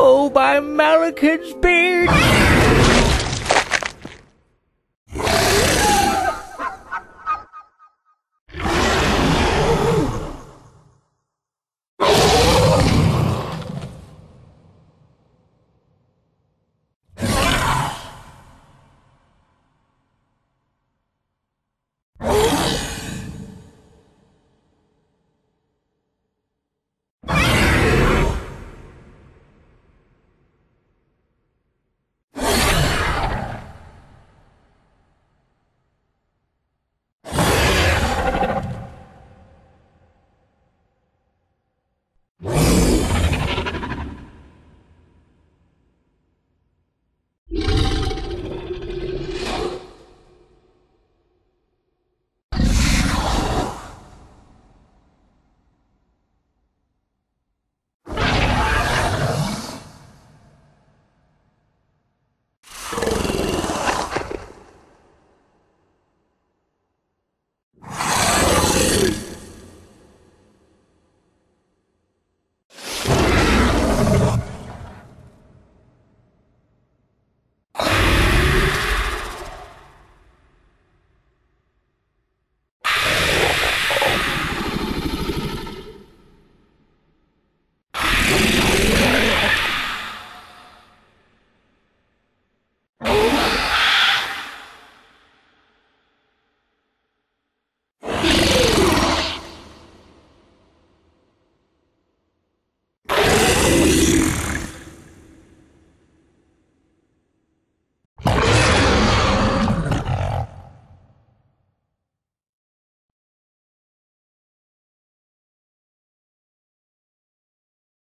Oh, my American's beard!